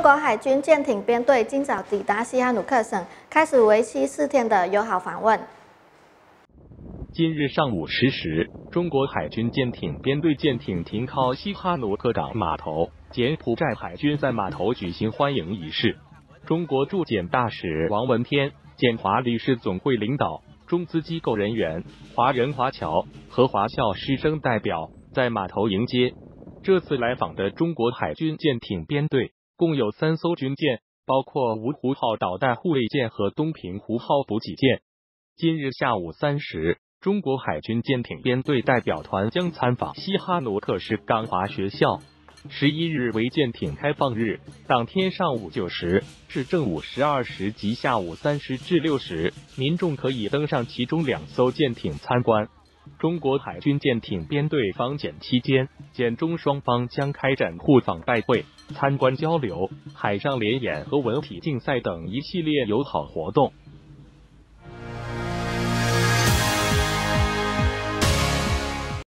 中国海军舰艇编队今早抵达西哈努克省，开始为期四天的友好访问。今日上午十时，中国海军舰艇编队舰艇停靠西哈努克港码头，柬埔寨海军在码头举行欢迎仪式。中国驻柬大使王文天、柬华理事总会领导、中资机构人员、华人华侨和华校师生代表在码头迎接。这次来访的中国海军舰艇编队共有三艘军舰，包括芜湖号导弹护卫舰和东平湖号补给舰。今日下午三时。中国海军舰艇编队代表团将参访西哈努克市港华学校。十一日为舰艇开放日，当天上午九时至正午十二时及下午三时至六时，民众可以登上其中两艘舰艇参观。中国海军舰艇编队访柬期间，柬中双方将开展互访拜会、参观交流、海上联演和文体竞赛等一系列友好活动。